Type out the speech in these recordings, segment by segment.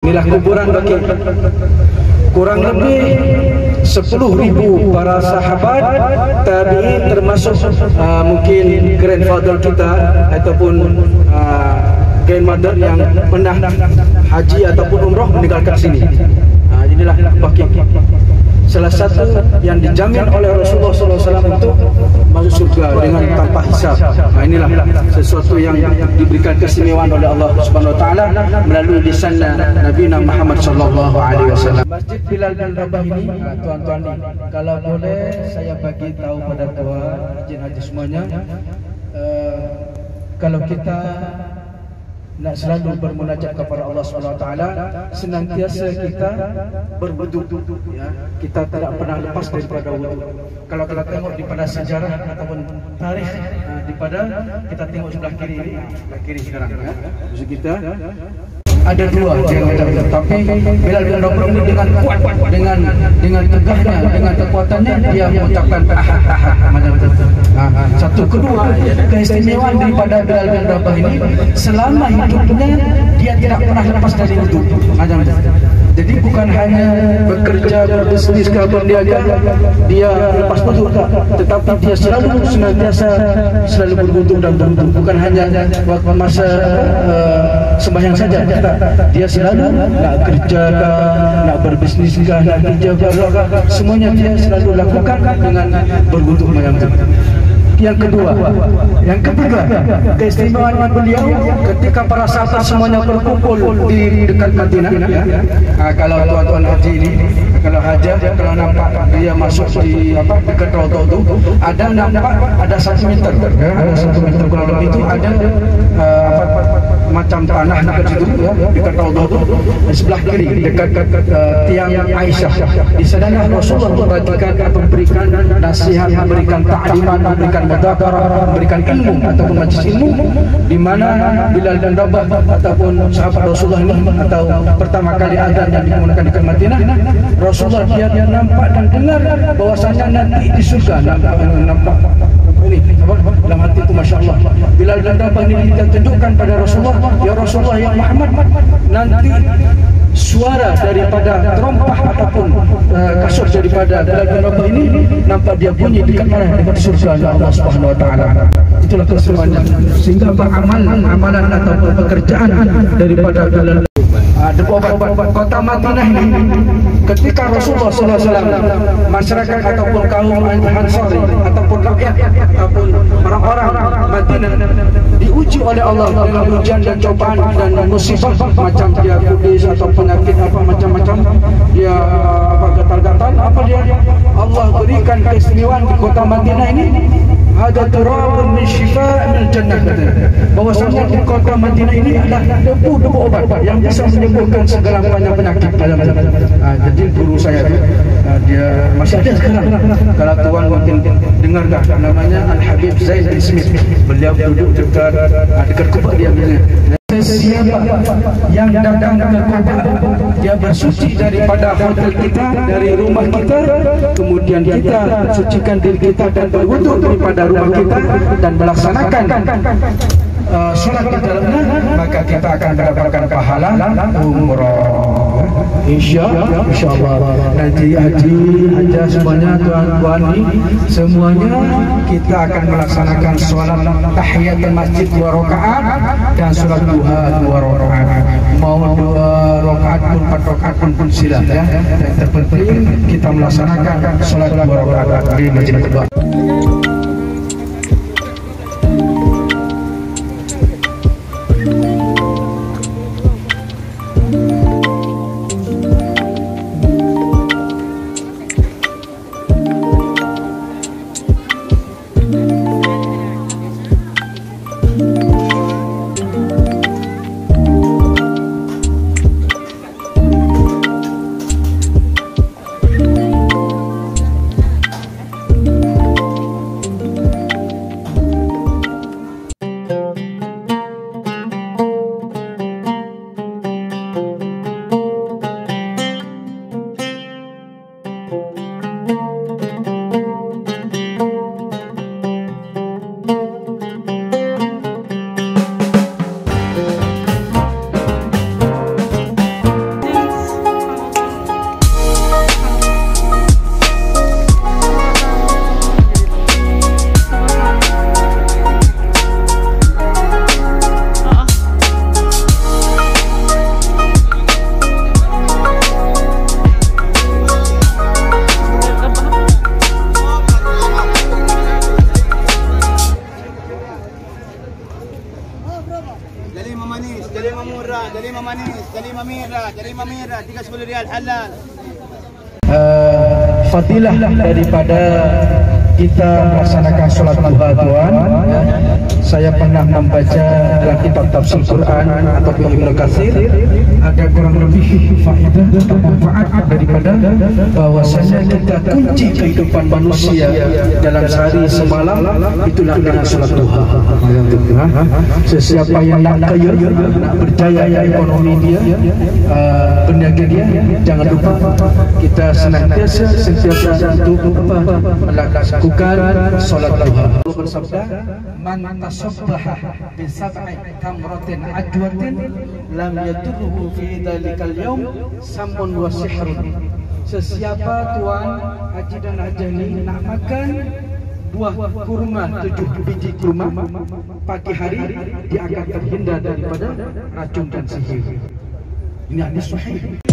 Inilah kuburan bagi kurang lebih 10 ribu para sahabat tabi'in termasuk uh, mungkin grandfather kita ataupun uh, grandmother yang pernah haji ataupun umrah meninggalkan sini. Uh, inilah baki salah satu yang dijamin oleh Rasulullah SAW untuk masuk surga dengan tanpa hisab. Nah, inilah sesuatu yang diberikan keistimewaan oleh Allah Subhanahu Wa Taala melalui lisan Nabi Muhammad Sallallahu Alaihi Wasallam. Masjid Bilal bin Rabah ini, tuan-tuan ni, kalau boleh saya bagi tahu pada tuan, izin haji semuanya, uh, kalau kita nak selalu bermunajat kepada Allah SWT senantiasa kita berwudu ya. Kita tidak pernah lepas daripada wudu kalau kita tengok di pada sejarah ataupun tarikh uh, di pada kita tengok sebelah kiri sebelah kiri sekarang ya. Kita ada dua yang ada tapi Bilal bin Rabah ini dengan kuat dengan dengan tegahnya dengan kekuatannya dia mengucapkan ahad ahad macam itu ha, satu kedua keistimewaan daripada Bilal bin Rabah ini selama hidupnya dia tidak pernah lepas dari wudhu macam itu jadi bukan hanya bekerja berbisnis ke berniaga dia lepas wudhu tak tetapi dia selalu senantiasa selalu berwudhu dan berwudhu bukan hanya waktu masa uh, sembahyang saja. Tak. dia selalu nak kerja ke nak berbisnis ke nak kerja ke semuanya dia selalu lakukan dengan berwudhu macam itu yang kedua yang ketiga keistimewaan beliau ketika para sahabat semuanya berkumpul di dekat Madinah ya. ha, kalau tuan-tuan haji ini kalau haji kalau nampak dia masuk di apa dekat raudhah itu ada nampak ada satu meter ya, ada satu meter kurang lebih itu ada uh, apa, macam tanah dekat situ ya, dekat raudhah itu di sebelah kiri dekat uh, tiang Aisyah. Di sana Rasulullah membagikan atau memberikan nasihat memberikan taklimat memberikan mudzakarah memberikan ilmu ataupun majlis ilmu di mana Bilal dan Rabah ataupun sahabat Rasulullah ini atau pertama kali ada yang digunakan di Madinah Rasulullah dia, dia nampak dan dengar bahwasanya nanti di surga nampak, nampak ini dalam hati itu Masya Allah Bilal dan Rabah ini kita tunjukkan pada Rasulullah Ya Rasulullah Ya Muhammad nanti suara daripada terompah ataupun uh, kasut daripada Bilal bin ini nampak dia bunyi dekat mana? Dekat surga Allah Subhanahu wa taala. Itulah keseruannya. Sehingga beramal amalan ataupun pekerjaan daripada Bilal ada uh, kota Madinah ini ketika Rasulullah SAW masyarakat ataupun kaum Ansari ataupun rakyat ataupun orang-orang Madinah diuji oleh Allah dengan ujian dan cobaan dan musibah macam dia kudis atau penyakit apa macam-macam dia apa gatal-gatal apa dia? Allah berikan keistimewaan di kota Madinah ini. Ada turabun min syifa' min jannah. Bahwasanya di kota Madinah ini adalah debu-debu obat yang bisa menyembuhkan segala banyak penyakit dalam ha, jadi guru saya itu ha, dia masih ada sekarang. Kalau tuan mungkin dengar dah namanya Al-Habib Zaid bin Smith. Beliau duduk dekat ha, dekat kubah dia bilang siapa yang datang ke Kuba dia bersuci daripada hotel kita dari rumah kita. Kemudian kita sucikan diri kita dan berwuduk daripada rumah kita dan melaksanakan uh, solat di dalamnya maka kita akan mendapatkan pahala umrah insya insyaallah haji haji semuanya tuan-tuan ni semuanya kita akan melaksanakan solat tahiyatul masjid dua rakaat dan solat duha dua rakaat. Mau dua rakaat pun empat rakaat pun pun sila ya. Yang terpenting kita melaksanakan solat dua rakaat di masjid kedua fadilah daripada kita melaksanakan solat duha tuan ya. Saya pernah membaca dalam kitab tafsir Quran atau Ibn Kathir ada kurang lebih faedah atau manfaat daripada bahwasanya kita kunci kehidupan manusia dalam sehari semalam itulah dengan solat duha Ha? sesiapa yang nak kaya nak berjaya ekonomi dia uh, berniaga dia jangan lupa kita senantiasa sentiasa untuk melakukan solat duha bersabda man tasabbaha bi sab'i tamratin ajwatin lam yadurruhu fi dhalikal yawm samun wa sihrun. Sesiapa tuan haji dan hajani nak makan buah kurma tujuh biji kurma pagi hari dia akan terhindar daripada racun dan sihir. Ini hadis sahih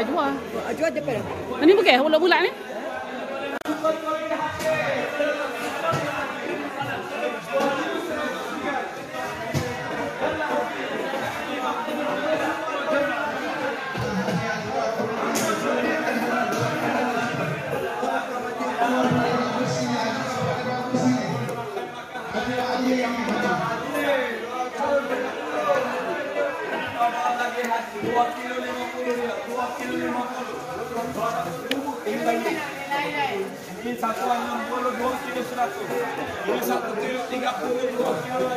Ajwa. Ajwa ada apa? Ini bukan bulat-bulat ni? Ini satu 60, dua kilo 100. Ini satu 30, dua kilo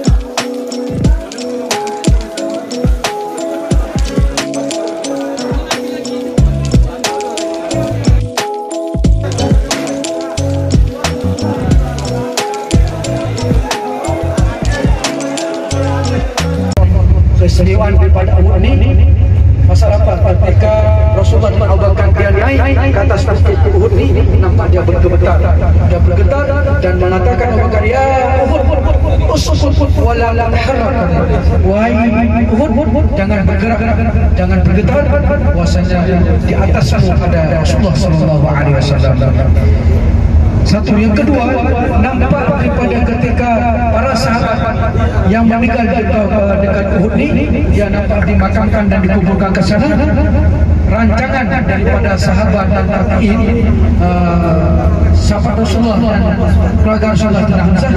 50. Wahai Uhud jangan bergerak jangan bergetar bahwasanya di atasmu ada Rasulullah wasallam satu yang kedua nampak daripada ketika para sahabat yang meninggal dekat, dekat Uhud ni dia nampak dimakamkan dan dikuburkan ke sana. Rancangan daripada sahabat dan tabi'in uh, sahabat Rasulullah dan keluarga Rasulullah bin Hamzah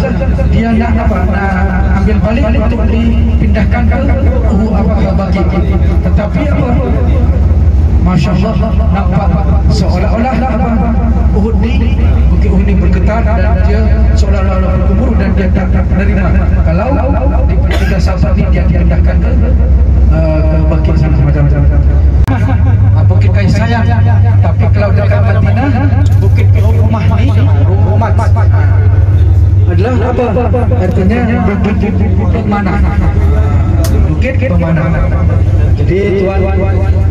dia nak apa? Nak ambil balik untuk dipindahkan ke Uhud apa bagi tetapi apa Masya Allah nampak seolah-olah Uhud ni Bukit Uhud ni bergetar dan dia seolah-olah berkumur dan dia tak menerima kalau di tiga sahabat ni dia dipindahkan ke uh, ke bukit sana macam-macam. Uh, Bukit Kain Sayang. Tapi kalau dekat Madinah Bukit Rumah ni Rumah adalah apa? Artinya bukit pemanah bukit pemanah. Jadi tuan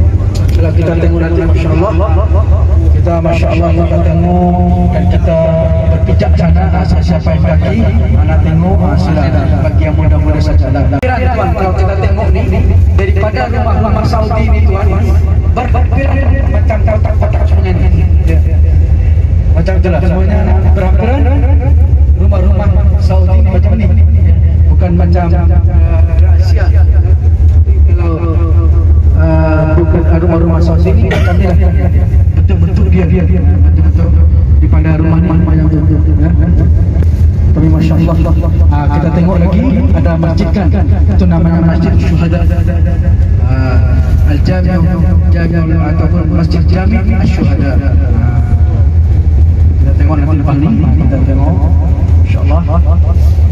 kalau kita tengok nanti Masya Allah. kita Masya Allah kita tengok dan kita berpijak sana siapa yang kaki mana tengok silakan bagi yang muda-muda saja. Tuan kalau kita tengok ni daripada rumah-rumah Saudi ni tuan berhampiran macam kotak-kotak semuanya ni. Ya. macam itulah semuanya berhampiran rumah-rumah Saudi ni macam ni? Bukan macam uh, Asia kalau uh, bukan rumah-rumah Saudi ni macam ni lah betul-betul dia dia betul-betul. Di pada rumah-rumah yang betul ya. tapi Masya Allah uh, kita tengok lagi ada masjid kan? Itu namanya masjid syuhada uh, Al-Jami' Jami' ataupun Masjid Jami' Al-Syuhada. Uh, kita tengok nanti depan ni kita tengok. Masya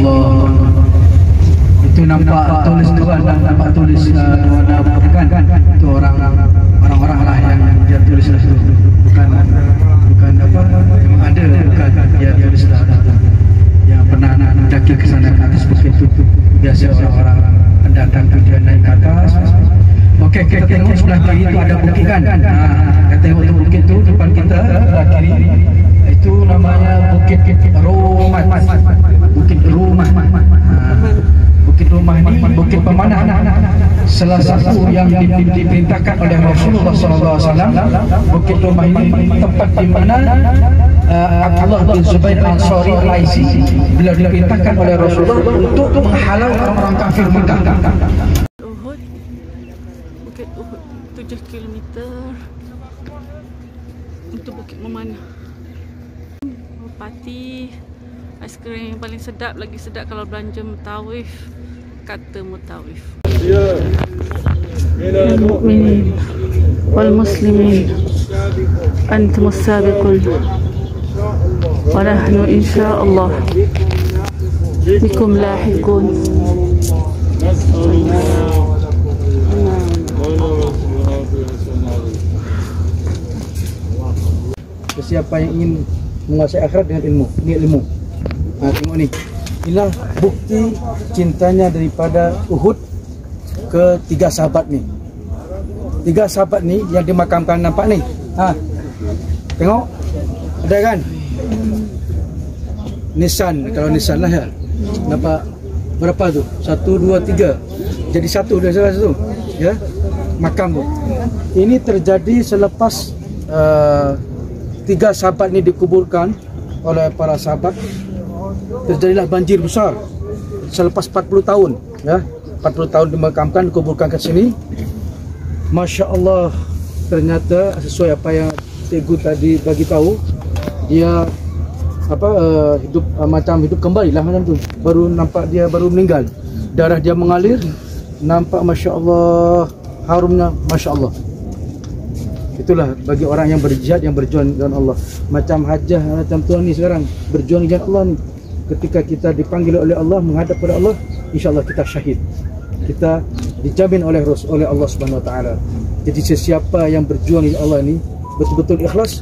Allah. Allah nampak tulis tu kan nampak tulis uh, warna bukan. Kan tu orang orang-orang lah yang dia tulis lah bukan bukan apa memang ada bukan. Dia tulis lah. Yang pernah mendaki ke sana ke atas bukit itu biasa orang-orang pendatang tu dia naik ke atas Okey, kita tengok sebelah kiri itu ada bukit kan? Ha, kita tengok tu bukit tu depan kita sebelah kiri. Itu namanya Bukit Rumah. Bukit Rumah. Ha, bukit Rumah ini bukit pemanah. Salah satu yang di- di- diperintahkan oleh Rasulullah SAW. Bukit Rumah ini tempat di mana uh, Abdullah bin Zubair Ansari Al-Aisi beliau diperintahkan oleh Rasulullah untuk menghalau orang-orang kafir Mekah tujuh kilometer untuk Bukit Memanah. Pati aiskrim yang paling sedap lagi sedap kalau belanja mutawif kata mutawif. Mu'minin wal muslimin antum sabiqun wa nahnu insyaallah bikum lahiqun. Siapa yang ingin menguasai akhirat dengan ilmu, ini ilmu. Ha, tengok ni. Inilah bukti cintanya daripada Uhud ke tiga sahabat ni. Tiga sahabat ni yang dimakamkan nampak ni. Ha. Tengok. Ada kan? Nisan, kalau Nisan lah ya. Nampak berapa tu? Satu, dua, tiga. Jadi satu dia salah satu. Ya. Makam tu. Ini terjadi selepas uh, tiga sahabat ni dikuburkan oleh para sahabat. Terjadilah banjir besar selepas 40 tahun ya. 40 tahun dimakamkan dikuburkan ke sini. Masya Allah ternyata sesuai apa yang cikgu tadi bagi tahu dia apa uh, hidup uh, macam hidup kembali lah macam tu. Baru nampak dia baru meninggal. Darah dia mengalir nampak Masya Allah harumnya Masya Allah Itulah bagi orang yang berjihad yang berjuang dengan Allah. Macam hajah macam tuan ni sekarang berjuang dengan Allah ni. Ketika kita dipanggil oleh Allah menghadap kepada Allah, insya-Allah kita syahid. Kita dijamin oleh Rasul oleh Allah Subhanahu Wa Taala. Jadi sesiapa yang berjuang dengan Allah ni betul-betul ikhlas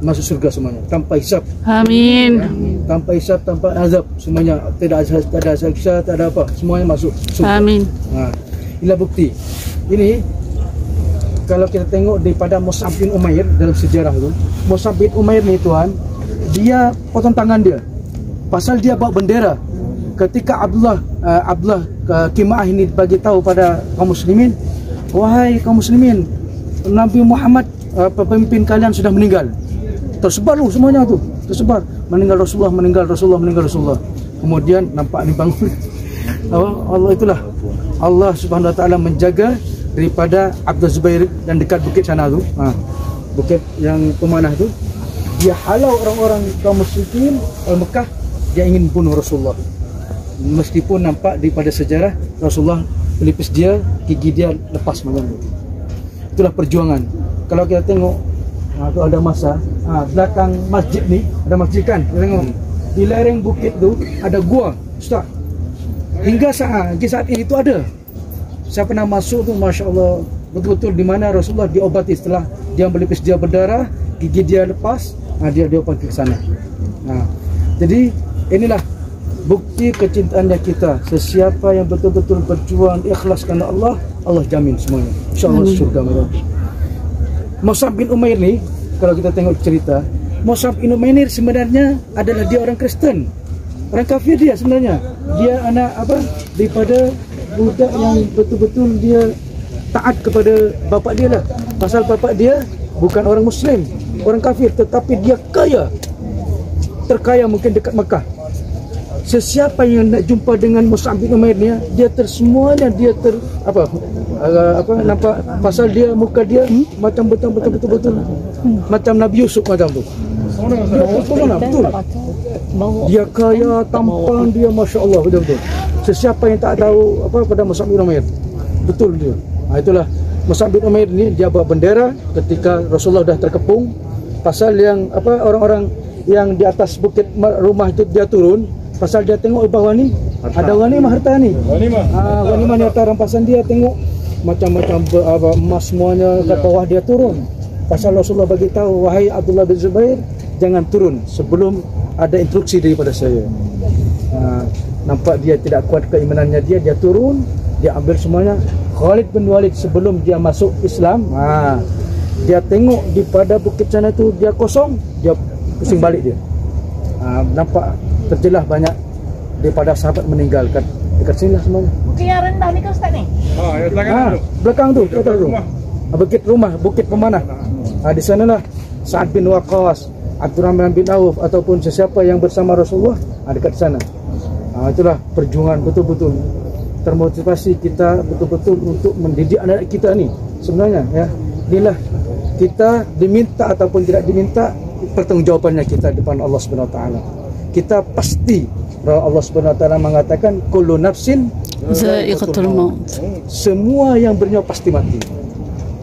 masuk surga semuanya tanpa hisap Amin. tanpa hisap tanpa azab semuanya tidak ada tak ada siksa tak ada apa semuanya masuk surga Amin. Ha, inilah bukti. Ini kalau kita tengok daripada Mus'ab bin Umair dalam sejarah tu, Mus'ab bin Umair ni tuan, dia potong tangan dia. Pasal dia bawa bendera. Ketika Abdullah uh, Abdullah uh, Kimaah ini bagi tahu pada kaum muslimin, wahai kaum muslimin, Nabi Muhammad uh, pemimpin kalian sudah meninggal. Tersebar lu semuanya tu. Tersebar. Meninggal Rasulullah, meninggal Rasulullah, meninggal Rasulullah. Kemudian nampak ni bangun. Allah, Allah itulah. Allah Subhanahu Wa Taala menjaga daripada Abdul Zubair dan dekat bukit sana tu. Ha. Bukit yang pemanah tu. Dia halau orang-orang kaum musyrikin al Mekah dia ingin bunuh Rasulullah. Meskipun nampak daripada sejarah Rasulullah pelipis dia, gigi dia lepas macam tu. Itulah perjuangan. Kalau kita tengok ha, tu ada masa ha, belakang masjid ni ada masjid kan kita tengok di lereng bukit tu ada gua ustaz hingga saat hingga saat ini itu ada saya pernah masuk tu Masya Allah betul-betul di mana Rasulullah diobati setelah dia melipis dia berdarah gigi dia lepas ha, dia diobati ke sana. Ha. jadi inilah bukti kecintaannya kita. Sesiapa yang betul-betul berjuang ikhlas kerana Allah Allah jamin semuanya. insyaAllah surga mereka Musab bin Umair ni kalau kita tengok cerita Musab bin Umair sebenarnya adalah dia orang Kristen. Orang kafir dia sebenarnya. Dia anak apa? Daripada budak yang betul-betul dia taat kepada bapak dia lah. Pasal bapak dia bukan orang muslim orang kafir tetapi dia kaya. Terkaya mungkin dekat Mekah. Sesiapa yang nak jumpa dengan Mus'ab bin Umair ni dia tersemuanya dia ter apa uh, apa nampak pasal dia muka dia hmm? macam betul betul betul betul hmm. macam Nabi Yusuf macam tu. Dia betul lah. Betul dia kaya tampan dia masya Allah betul betul sesiapa yang tak tahu apa pada Mus'ab bin Umair? Betul dia. Ha, itulah. Mus'ab bin Umair ni dia bawa bendera ketika Rasulullah dah terkepung pasal yang apa orang-orang yang di atas bukit rumah itu dia turun pasal dia tengok di bawah ni Ada ghanimah harta ni. Ghanimah ni harta rampasan dia tengok macam-macam emas semuanya kat bawah dia turun. Pasal Rasulullah bagi tahu wahai Abdullah bin Zubair jangan turun sebelum ada instruksi daripada saya. Ah, nampak dia tidak kuat keimanannya dia dia turun dia ambil semuanya. Khalid bin Walid sebelum dia masuk Islam ha, dia tengok di pada bukit sana tu dia kosong dia pusing balik dia. Ha, nampak terjelah banyak daripada sahabat meninggal kat dekat sini lah semuanya. Bukit yang rendah ni kan Ustaz ni? Ha, yang belakang ha, tu. belakang tu kata tu. rumah. ha, bukit rumah bukit pemanah. Ha, di sanalah Sa'ad bin Waqqas Abdurrahman bin Auf ataupun sesiapa yang bersama Rasulullah ha, dekat sana ha, itulah perjuangan betul-betul. Termotivasi kita betul-betul untuk mendidik anak kita ni sebenarnya ya. Inilah kita diminta ataupun tidak diminta pertanggungjawabannya kita di depan Allah Subhanahu Wa Taala. Kita pasti Allah Subhanahu Wa Taala mengatakan kullu nafsin Za'iqatul maut. semua yang bernyawa pasti mati.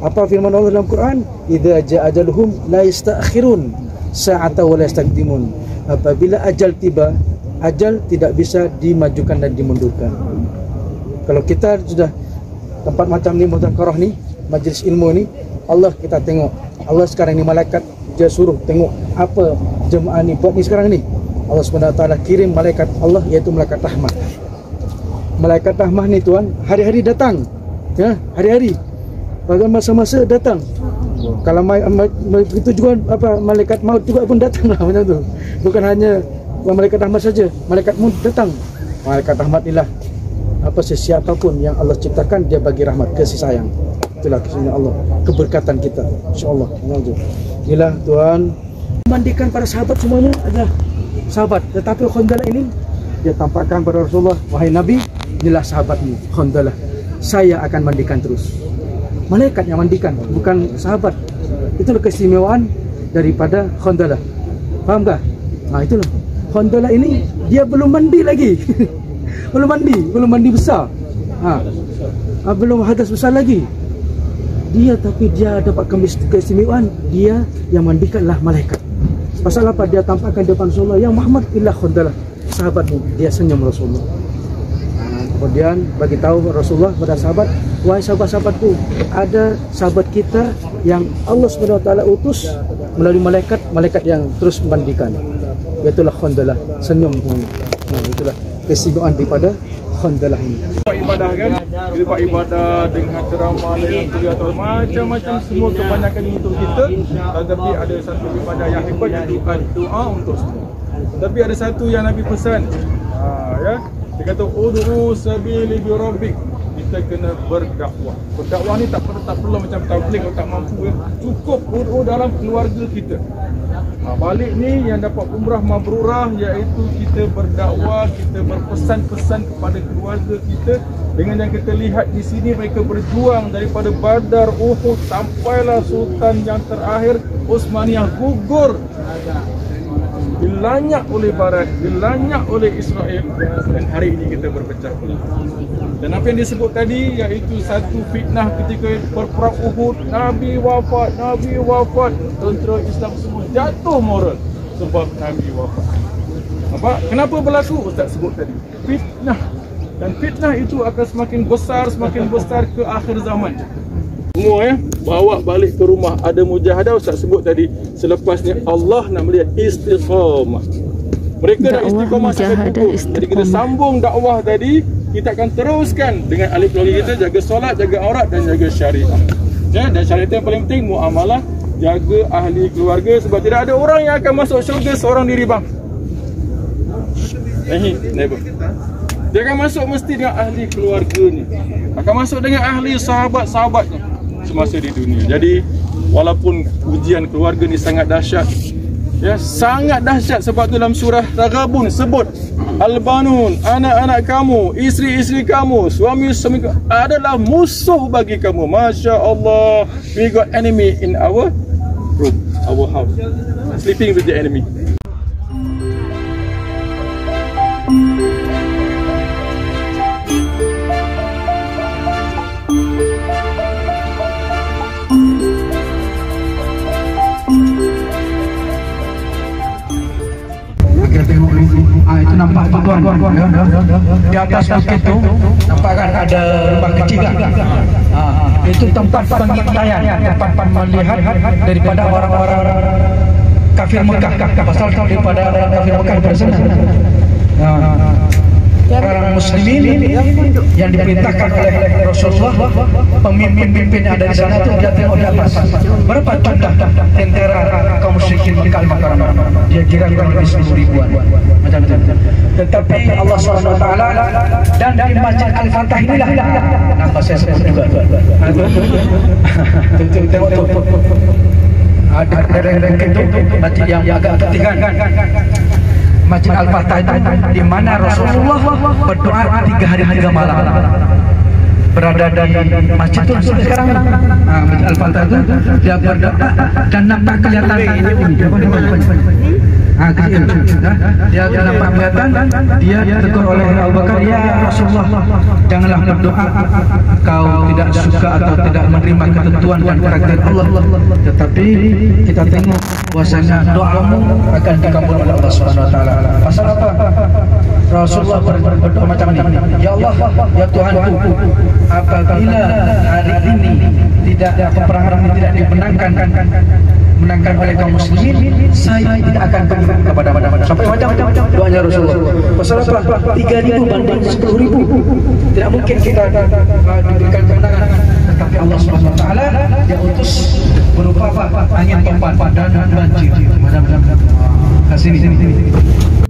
Apa firman Allah dalam Quran? Idza jaa ajaluhum la yasta'khirun sa'ata wa la yastaqdimun. Apabila ajal tiba ajal tidak bisa dimajukan dan dimundurkan. Kalau kita sudah tempat macam ni mudzakarah ni majlis ilmu ni Allah kita tengok. Allah sekarang ni malaikat dia suruh tengok apa jemaah ni buat ni sekarang ni. Allah SWT kirim malaikat Allah iaitu malaikat rahmat malaikat rahmah ni tuan hari-hari datang. Ya hari-hari. Bahkan masa-masa datang. Kalau begitu juga apa malaikat maut juga pun datang lah macam tu. Bukan hanya malaikat rahmat saja malaikat maut datang. Malaikat rahmat inilah apa sesiapa pun yang Allah ciptakan dia bagi rahmat kasih sayang itulah kasihnya Allah keberkatan kita. Insyaallah Allah inilah Tuhan mandikan para sahabat semuanya adalah sahabat. Tetapi Khandalah ini dia tampakkan kepada Rasulullah wahai Nabi inilah sahabatmu Khandalah saya akan mandikan terus. Malaikat yang mandikan bukan sahabat. Itulah keistimewaan daripada Khandalah faham tak? Nah itulah Khandalah ini dia belum mandi lagi. Belum mandi belum mandi besar. Ha. ha belum hadas besar lagi. Dia tapi dia dapat keistimewaan. Dia yang mandikanlah malaikat. Pasal apa? Dia tampakkan depan Rasulullah yang Muhammad illa Khandalah sahabatmu dia senyum Rasulullah. Ha, Kemudian bagi tahu Rasulullah pada sahabat, wahai sahabat-sahabatku, ada sahabat kita yang Allah SWT utus melalui malaikat, malaikat yang terus memandikan. Itulah Khandalah, senyum. Nah, itulah kesimpulan daripada Khandalah ini. ibadah kan? Kita buat ibadah dengan ceramah dengan kuliah atau macam-macam semua kebanyakan untuk kita. Tetapi ada satu ibadah yang hebat iaitu doa untuk semua. Tapi ada satu yang Nabi pesan. Ha, ya? Dia kata udhu sabili bi rabbik kita kena berdakwah. Berdakwah ni tak perlu tak perlu macam tabligh kalau tak mampu ya. cukup udhu dalam keluarga kita. Ha, balik ni yang dapat umrah mabrurah iaitu kita berdakwah, kita berpesan-pesan kepada keluarga kita. Dengan yang kita lihat di sini mereka berjuang daripada Badar, Uhud sampailah Sultan yang terakhir Utsmaniyah gugur dilanyak oleh Barat, dilanyak oleh Israel dan hari ini kita berpecah belah. Dan apa yang disebut tadi iaitu satu fitnah ketika perperang Uhud, Nabi wafat, Nabi wafat, tentera Islam semua jatuh moral sebab Nabi wafat. Nampak? Kenapa berlaku? Ustaz sebut tadi. Fitnah. Dan fitnah itu akan semakin besar, semakin besar ke akhir zaman. Semua ya, bawa balik ke rumah. Ada mujahadah Ustaz sebut tadi. Selepas ni Allah nak melihat istiqamah. Mereka dah istiqamah sampai cukup. Jadi kita sambung dakwah tadi, kita akan teruskan dengan ahli keluarga kita jaga solat, jaga aurat dan jaga syariah. Ya, dan syariah yang paling penting muamalah jaga ahli keluarga sebab tidak ada orang yang akan masuk syurga seorang diri bang. Nahi, never. Dia akan masuk mesti dengan ahli keluarga ni. Akan masuk dengan ahli sahabat-sahabatnya semasa di dunia. Jadi walaupun ujian keluarga ni sangat dahsyat, ya sangat dahsyat sebab tu dalam surah Raghabun sebut Al-Banun, anak-anak kamu, isteri-isteri kamu, suami-suami adalah musuh bagi kamu. Masya Allah, we got enemy in our room, our house, sleeping with the enemy. Tuan. Di atas bukit itu nampak kan ada rumah kecil kan? Ha, itu tempat pengintaian, tempat melihat daripada orang-orang kafir Mekah. Pasal daripada orang kafir Mekah bersama. Ha, orang muslimin yang diperintahkan oleh Rasulullah pemimpin-pemimpin yang ada di sana itu dia tengok di atas. Berapa jumlah tentera kaum musyrikin Mekah Mukarramah dia kira kurang lebih 10 ribuan. Macam itu tetapi Allah SWT dan di Masjid Al-Fatah inilah nama saya sebut juga tengok tu ada dereng-dereng itu masjid yang agak ketiga Masjid Al-Fatah itu di mana Rasulullah berdoa tiga hari tiga malam. Berada di masjid itu sekarang. Nah, Masjid Al-Fatah itu dia berdoa dan nampak kelihatan. Ini Ah, kecil. Dia nampak kelihatan dia ditegur oleh Abu Bakar ya Rasulullah janganlah berdoa. Kau tidak suka atau tidak menerima ketentuan dan takdir Allah. Tetapi kita tengok bahwasanya doamu akan dikabul oleh Allah Subhanahu wa taala. Pasal apa? Rasulullah berdoa macam ini ya Allah ya Tuhanku apabila hari ini tidak peperangan tidak dimenangkan menangkan oleh kaum muslimin saya tidak akan pergi kepada mana-mana. Sampai macam-macam doanya Rasulullah. Pasal apa? 3000 banding 10000 tidak mungkin kita uh, diberikan kemenangan. Tetapi Allah taala dia utus berupa apa? Topan dan banjir. Macam-macam kasih sini sini